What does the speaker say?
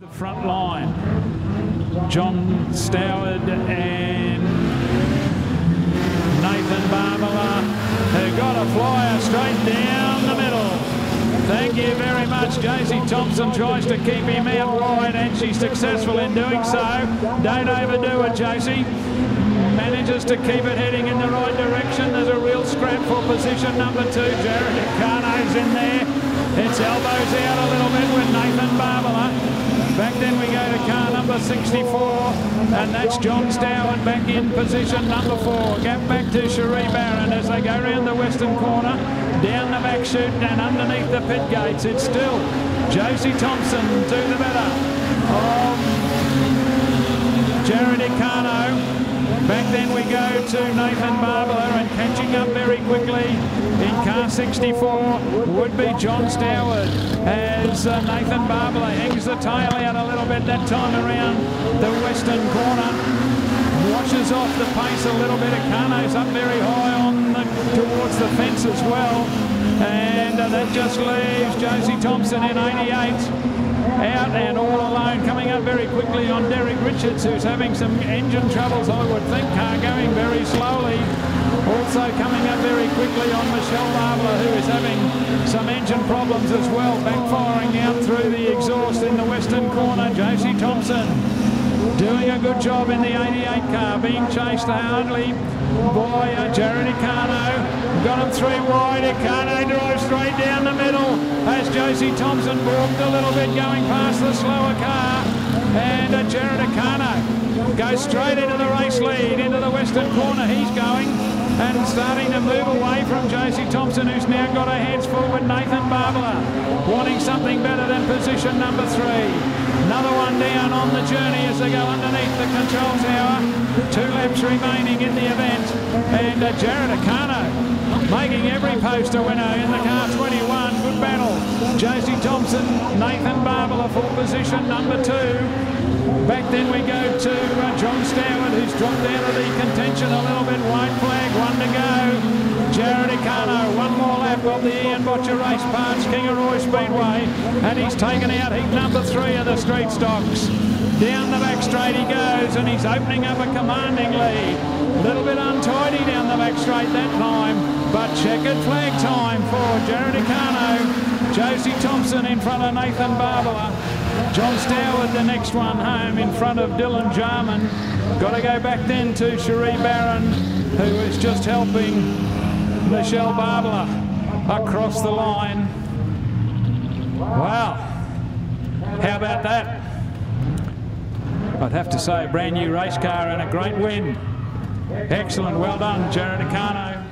The front line, John Stoward and Nathan Barbala, who got a flyer straight down the middle. Thank you very much. Josie Thompson tries to keep him out wide and she's successful in doing so. Don't overdo it, Josie. Manages to keep it heading in the right direction. There's a real scrap for position number two. Jared Carno's in there. It's elbows out a little bit with Nathan Barbala. Back then we go to car number 64, and that's John Stoward back in position number four. Gap back to Cherie Barron as they go round the western corner, down the back chute and underneath the pit gates. It's still Josie Thompson to the better of Jared Icano. Back then we go to Nathan Barbala and catching up very quickly in car 64 would be John Stoward as uh, Nathan Barbala hangs the tail out a little bit that time around the western corner. Washes off the pace a little bit. Icano's up very high on the, towards the fence as well. And uh, that just leaves Josie Thompson in 88 out and all alone coming up very quickly on Derek Richards who's having some engine troubles I would think car going very slowly also coming up very quickly on Michelle Barbala who is having some engine problems as well backfiring out through the exhaust in the western corner Josie Thompson doing a good job in the 88 car being chased hardly by uh, Jared Icano got him three wide Icano drives straight down the middle as Josie Thompson balked a little bit going past the slower car. And uh, Jared Icano goes straight into the race lead, into the western corner. He's going and starting to move away from Josie Thompson, who's now got her hands full with Nathan Barbala, wanting something better than position number three. Another one down on the journey as they go underneath the control tower. Two laps remaining in the event. And uh, Jared Icano making every post a winner in the car 21. Good battle. Josie Thompson, Nathan Barbala for position number two. Back then we go to uh, dropped out of the contention a little bit. White flag, one to go. Jared Icano, one more lap of the Ian Boettcher race parts, Kingaroy Speedway, and he's taken out heat number three of the street stocks. Down the back straight he goes, and he's opening up a commanding lead. A little bit untidy down the back straight that time, but checkered flag time for Jared Icano. Josie In front of Nathan Barbala. John Stoward, the next one home, in front of Dylan Jarman. Got to go back then to Cherie Barron, who is just helping Michelle Barbala across the line. Wow. How about that? I'd have to say a brand new race car and a great win. Excellent, well done, Jared Icano.